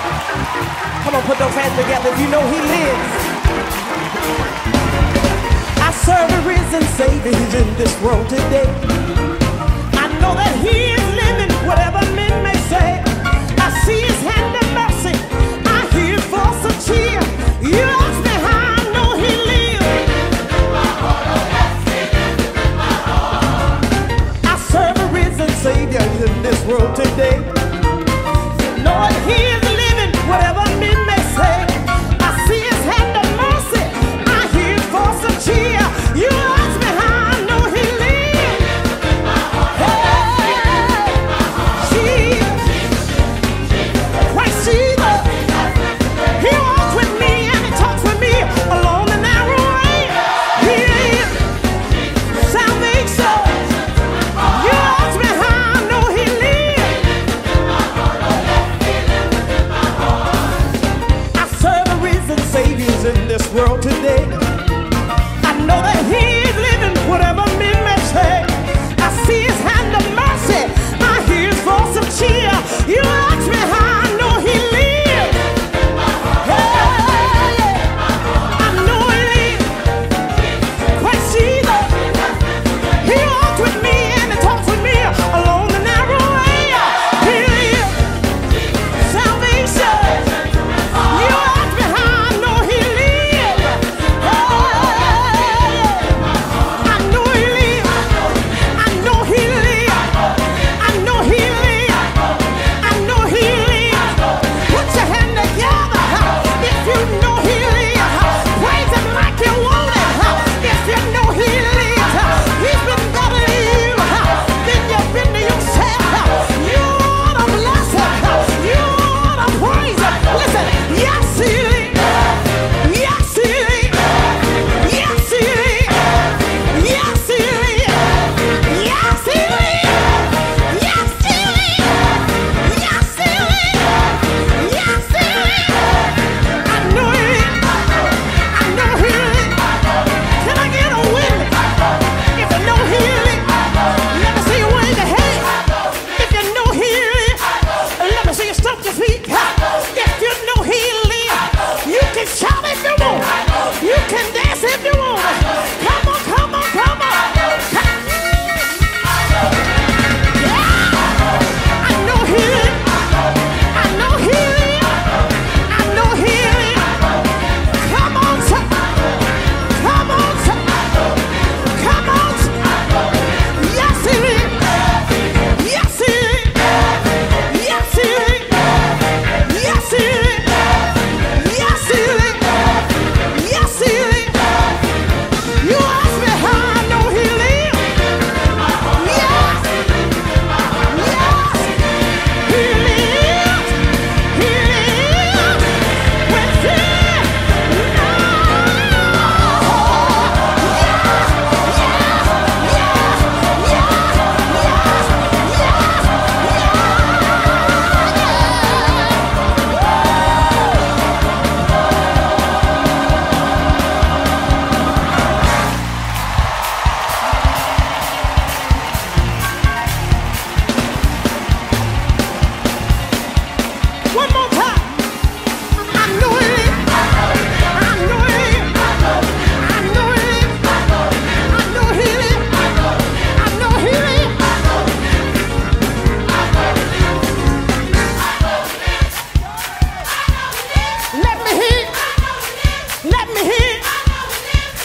Come on, put those hands together you know he lives. I serve a risen Savior, he's in this world today. I know that he is living, whatever men may say. I see his hand of mercy, I hear his voice of cheer. You ask me I know he lives. I serve a risen Savior in this world today. Savior's in this world today. I know that he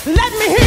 Let me hear.